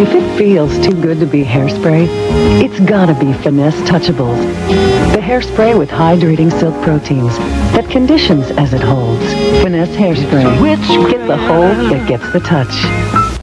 If it feels too good to be hairspray, it's gotta be Finesse Touchables. The hairspray with hydrating silk proteins that conditions as it holds. Finesse Hairspray. Which get the hold that gets the touch.